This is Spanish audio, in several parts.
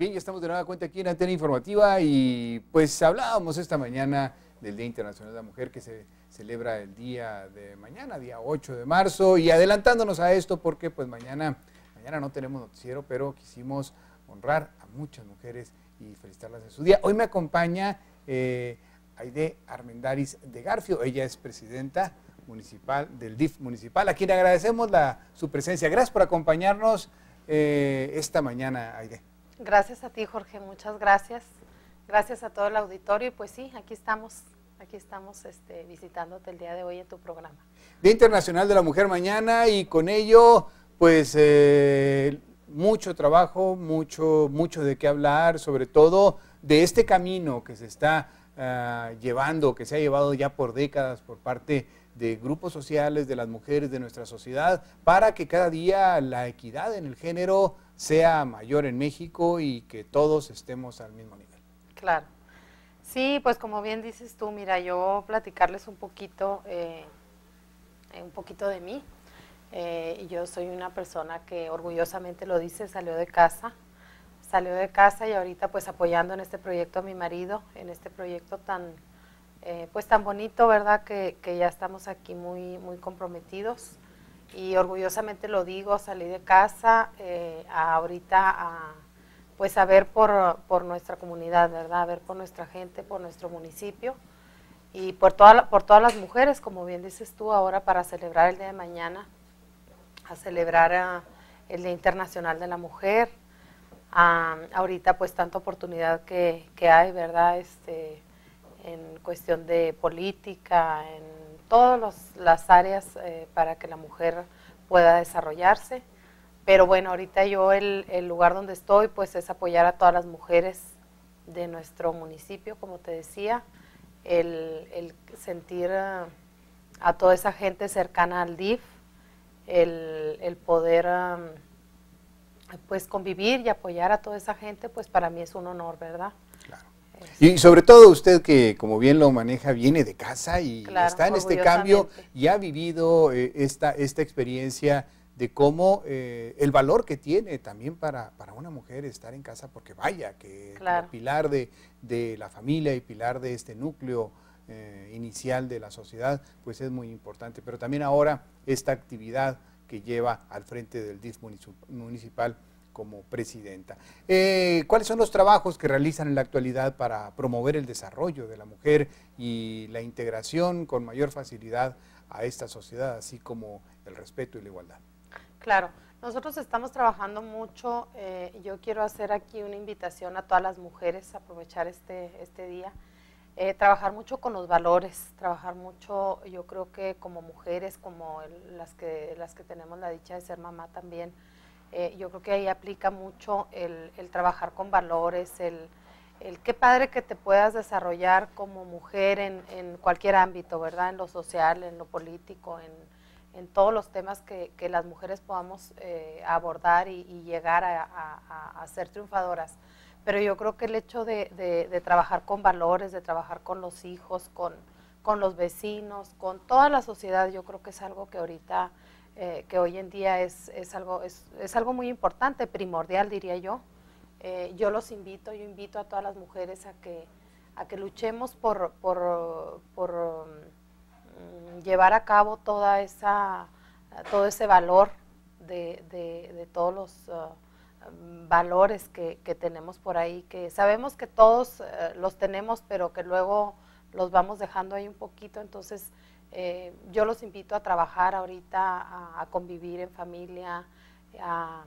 Bien, ya estamos de nueva cuenta aquí en Antena Informativa y pues hablábamos esta mañana del Día Internacional de la Mujer que se celebra el día de mañana, día 8 de marzo y adelantándonos a esto porque pues mañana, mañana no tenemos noticiero, pero quisimos honrar a muchas mujeres y felicitarlas en su día. Hoy me acompaña eh, Aide Armendaris de Garfio, ella es presidenta municipal del DIF municipal, a quien agradecemos la, su presencia. Gracias por acompañarnos eh, esta mañana, Aide. Gracias a ti, Jorge, muchas gracias. Gracias a todo el auditorio y pues sí, aquí estamos, aquí estamos este, visitándote el día de hoy en tu programa. Día Internacional de la Mujer mañana y con ello, pues eh, mucho trabajo, mucho, mucho de qué hablar, sobre todo de este camino que se está uh, llevando, que se ha llevado ya por décadas por parte de grupos sociales, de las mujeres de nuestra sociedad, para que cada día la equidad en el género sea mayor en México y que todos estemos al mismo nivel. Claro. Sí, pues como bien dices tú, mira, yo platicarles un poquito, eh, un poquito de mí. Eh, yo soy una persona que orgullosamente lo dice, salió de casa, salió de casa y ahorita pues apoyando en este proyecto a mi marido, en este proyecto tan, eh, pues tan bonito, ¿verdad? Que, que, ya estamos aquí muy, muy comprometidos y orgullosamente lo digo, salí de casa eh, a ahorita a, pues a ver por, por, nuestra comunidad, ¿verdad? A ver por nuestra gente, por nuestro municipio y por, toda por todas las mujeres, como bien dices tú, ahora para celebrar el día de mañana, a celebrar a, el Día Internacional de la Mujer. A, ahorita pues tanta oportunidad que, que hay, ¿verdad? Este, en cuestión de política, en todas las áreas eh, para que la mujer pueda desarrollarse. Pero bueno, ahorita yo el, el, lugar donde estoy pues es apoyar a todas las mujeres de nuestro municipio, como te decía, el, el sentir a, a, toda esa gente cercana al DIF, el, el poder um, pues convivir y apoyar a toda esa gente, pues para mí es un honor, ¿verdad? Y sobre todo usted que, como bien lo maneja, viene de casa y claro, está en este cambio y ha vivido eh, esta, esta experiencia de cómo eh, el valor que tiene también para, para, una mujer estar en casa, porque vaya, que claro. pilar de, de, la familia y pilar de este núcleo eh, inicial de la sociedad, pues es muy importante. Pero también ahora esta actividad que lleva al frente del DIF municipal como presidenta. Eh, ¿Cuáles son los trabajos que realizan en la actualidad para promover el desarrollo de la mujer y la integración con mayor facilidad a esta sociedad, así como el respeto y la igualdad? Claro, nosotros estamos trabajando mucho, eh, yo quiero hacer aquí una invitación a todas las mujeres a aprovechar este, este día, eh, trabajar mucho con los valores, trabajar mucho, yo creo que como mujeres, como las, que, las que tenemos la dicha de ser mamá también, eh, yo creo que ahí aplica mucho el, el trabajar con valores, el, el, qué padre que te puedas desarrollar como mujer en, en, cualquier ámbito, ¿verdad? En lo social, en lo político, en, en todos los temas que, que las mujeres podamos eh, abordar y, llegar a, a, a, ser triunfadoras. Pero yo creo que el hecho de, de, de, trabajar con valores, de trabajar con los hijos, con, con los vecinos, con toda la sociedad, yo creo que es algo que ahorita eh, que hoy en día es, es algo, es, es, algo muy importante, primordial diría yo. Eh, yo los invito, yo invito a todas las mujeres a que, a que luchemos por, por, um, llevar a cabo toda esa, todo ese valor de, de, todos los uh, valores que, tenemos por ahí, que sabemos que todos uh, los tenemos, pero que luego los vamos dejando ahí un poquito, entonces eh, yo los invito a trabajar ahorita, a, a convivir en familia, a,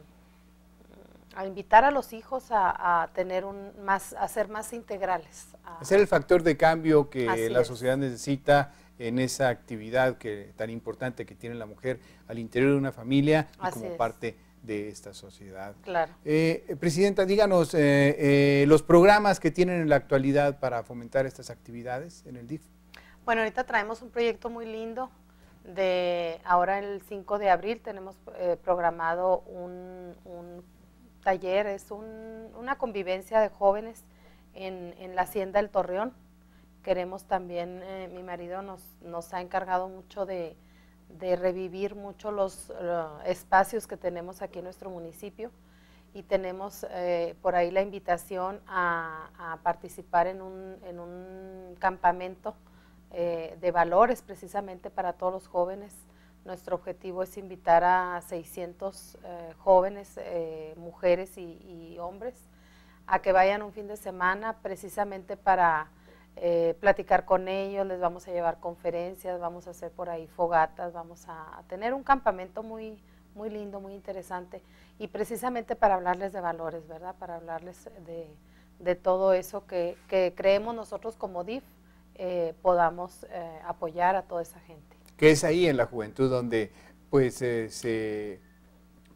a, invitar a los hijos a, a, tener un más, a ser más integrales. A ser el factor de cambio que la sociedad es. necesita en esa actividad que tan importante que tiene la mujer al interior de una familia y Así como es. parte de esta sociedad. Claro. Eh, Presidenta, díganos eh, eh, los programas que tienen en la actualidad para fomentar estas actividades en el DIF. Bueno, ahorita traemos un proyecto muy lindo. De ahora el 5 de abril tenemos eh, programado un, un, taller, es un, una convivencia de jóvenes en, en, la Hacienda del Torreón. Queremos también, eh, mi marido nos, nos ha encargado mucho de, de revivir mucho los uh, espacios que tenemos aquí en nuestro municipio y tenemos eh, por ahí la invitación a, participar en un, en un campamento eh, de valores precisamente para todos los jóvenes. Nuestro objetivo es invitar a 600 eh, jóvenes, mujeres y, hombres, a que vayan un fin de semana precisamente para platicar con ellos, les vamos a llevar conferencias, vamos a hacer por ahí fogatas, vamos a tener un campamento muy, muy lindo, muy interesante, y precisamente para hablarles de valores, ¿verdad? Para hablarles de, todo eso que, creemos nosotros como DIF eh, podamos eh, apoyar a toda esa gente. Que es ahí en la juventud donde pues eh, se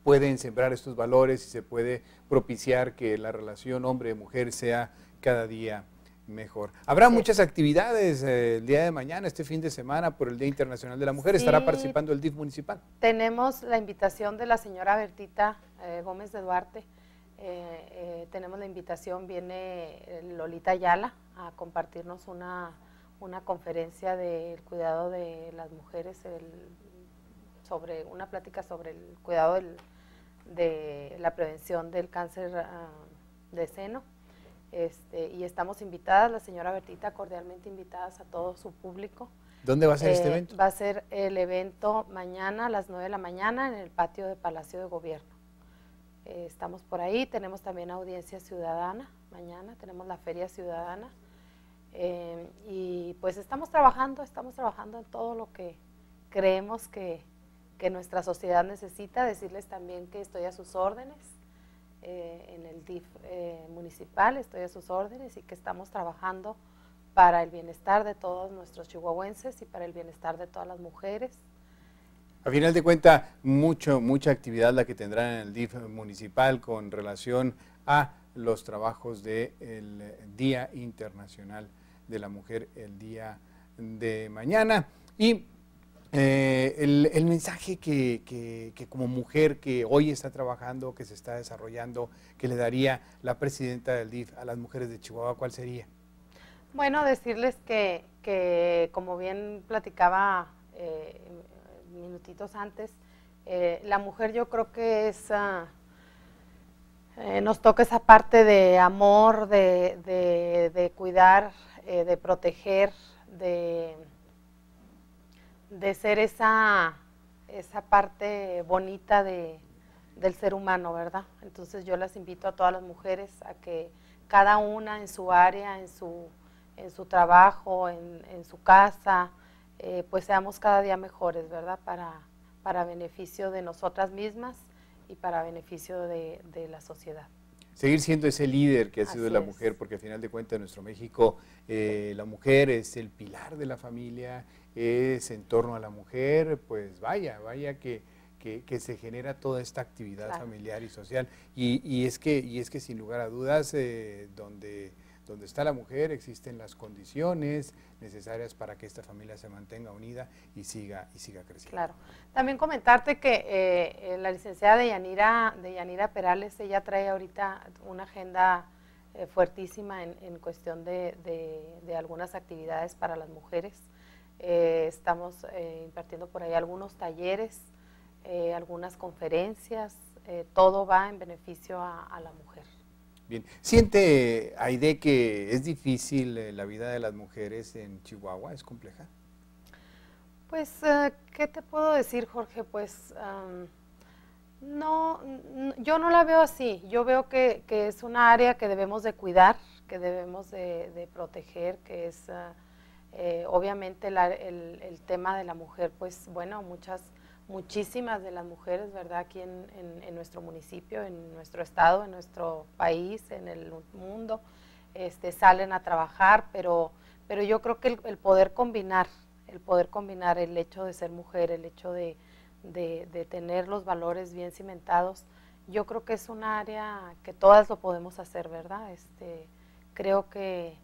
pueden sembrar estos valores y se puede propiciar que la relación hombre-mujer sea cada día Mejor. Habrá muchas actividades eh, el día de mañana, este fin de semana, por el Día Internacional de la Mujer. ¿Estará participando el DIF municipal? Tenemos la invitación de la señora Bertita eh, Gómez de Duarte. Eh, tenemos la invitación, viene Lolita Ayala a compartirnos una, una conferencia del cuidado de las mujeres, sobre una plática sobre el cuidado de la prevención del cáncer ah, de seno. Este, y estamos invitadas, la señora Bertita, cordialmente invitadas a todo su público. ¿Dónde va a ser este eh, evento? Va a ser el evento mañana a las 9 de la mañana en el patio de Palacio de Gobierno. Eh, estamos por ahí, tenemos también audiencia ciudadana mañana, tenemos la feria ciudadana. Eh, y pues estamos trabajando, estamos trabajando en todo lo que creemos que, que nuestra sociedad necesita, decirles también que estoy a sus órdenes eh, en el DIF eh, municipal, estoy a sus órdenes y que estamos trabajando para el bienestar de todos nuestros chihuahuenses y para el bienestar de todas las mujeres. A final de cuentas, mucho, mucha actividad la que tendrán en el DIF municipal con relación a los trabajos del Día Internacional de la Mujer el día de mañana. Y eh, el, mensaje que, como mujer que hoy está trabajando, que se está desarrollando, que le daría la presidenta del DIF a las mujeres de Chihuahua, ¿cuál sería? Bueno, decirles que, como bien platicaba eh, minutitos antes, eh, la mujer yo creo que es, ah, nos toca esa parte de amor, de cuidar, de proteger, de de ser esa, esa parte bonita de, del ser humano, ¿verdad? Entonces yo las invito a todas las mujeres a que cada una en su área, en su, en su trabajo, en, en su casa, eh, pues seamos cada día mejores, ¿verdad? Para, para beneficio de nosotras mismas y para beneficio de, de la sociedad. Seguir siendo ese líder que ha sido la mujer, porque al final de cuentas en nuestro México eh, la mujer es el pilar de la familia, es en torno a la mujer, pues vaya, vaya que, que, se genera toda esta actividad familiar y social. Y, y, es que, y es que sin lugar a dudas, eh, donde, donde está la mujer existen las condiciones necesarias para que esta familia se mantenga unida y siga, y siga creciendo. Claro. También comentarte que eh, eh, la licenciada de Yanira, Perales, ella trae ahorita una agenda fuertísima en, cuestión de, algunas actividades para las mujeres. Eh, estamos eh, impartiendo por ahí algunos talleres, eh, algunas conferencias, todo va en beneficio a, la mujer. Bien, ¿siente Aide que es difícil la vida de las mujeres en Chihuahua? ¿Es compleja? Pues, ¿qué te puedo decir, Jorge? Pues, no, yo no la veo así. Yo veo que, es una área que debemos de cuidar, que debemos de, proteger, que es... Ah, eh, obviamente el, tema de la mujer, pues bueno, muchas, muchísimas de las mujeres, ¿verdad? Aquí en, nuestro municipio, en nuestro estado, en nuestro país, en el mundo, este, salen a trabajar, pero, pero yo creo que el, poder combinar, el poder combinar el hecho de ser mujer, el hecho de, tener los valores bien cimentados, yo creo que es un área que todas lo podemos hacer, ¿verdad? Este, creo que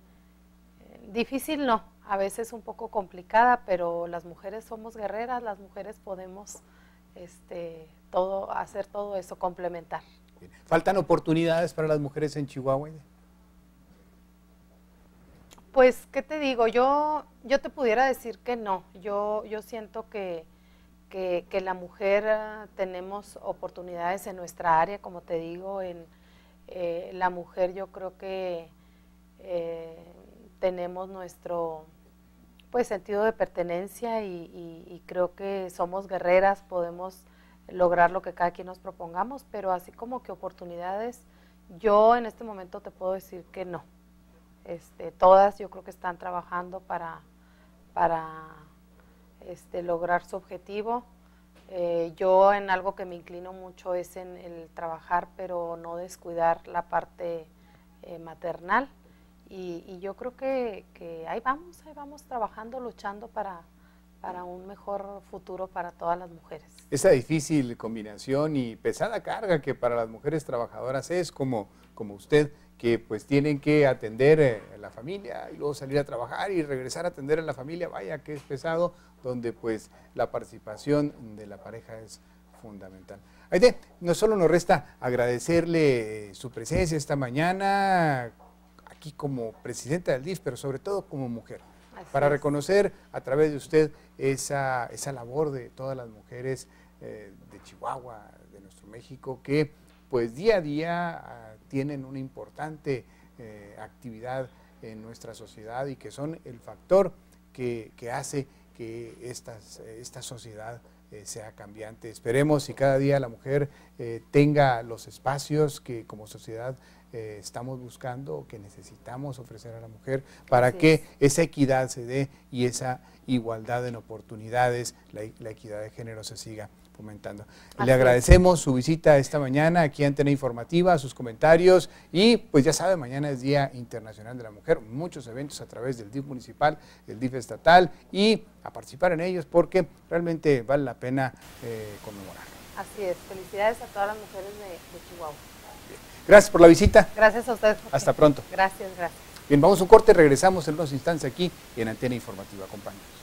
difícil no, a veces un poco complicada, pero las mujeres somos guerreras, las mujeres podemos este, todo, hacer todo eso, complementar. ¿Faltan oportunidades para las mujeres en Chihuahua? Pues, ¿qué te digo? Yo, yo te pudiera decir que no. Yo, yo siento que, que, la mujer ah, tenemos oportunidades en nuestra área, como te digo, en eh, la mujer yo creo que eh, tenemos nuestro pues sentido de pertenencia y, creo que somos guerreras, podemos lograr lo que cada quien nos propongamos, pero así como que oportunidades, yo en este momento te puedo decir que no. Este, todas yo creo que están trabajando para, para este, lograr su objetivo. Eh, yo en algo que me inclino mucho es en el trabajar, pero no descuidar la parte eh, maternal. Y, yo creo que, ahí vamos, ahí vamos trabajando, luchando para, para un mejor futuro para todas las mujeres. Esa difícil combinación y pesada carga que para las mujeres trabajadoras es como, como usted, que pues tienen que atender a eh, la familia y luego salir a trabajar y regresar a atender a la familia, vaya que es pesado, donde pues la participación de la pareja es fundamental. Aide, no solo nos resta agradecerle eh, su presencia esta mañana aquí como presidenta del DIF, pero sobre todo como mujer, para reconocer a través de usted esa, esa labor de todas las mujeres eh, de Chihuahua, de nuestro México, que pues día a día ah, tienen una importante eh, actividad en nuestra sociedad y que son el factor que, hace que esta sociedad sea cambiante. Esperemos y cada día la mujer eh, tenga los espacios que como sociedad estamos buscando, que necesitamos ofrecer a la mujer para que esa equidad se dé y esa igualdad en oportunidades, la equidad de género se siga comentando. Le agradecemos su visita esta mañana aquí en Antena Informativa, sus comentarios y pues ya sabe, mañana es Día Internacional de la Mujer, muchos eventos a través del DIF municipal, del DIF estatal y a participar en ellos porque realmente vale la pena eh, conmemorar. Así es, felicidades a todas las mujeres de, Chihuahua. Gracias por la visita. Gracias a ustedes. Hasta pronto. Gracias, gracias. Bien, vamos a un corte, regresamos en unos instantes aquí en Antena Informativa. Acompáñanos.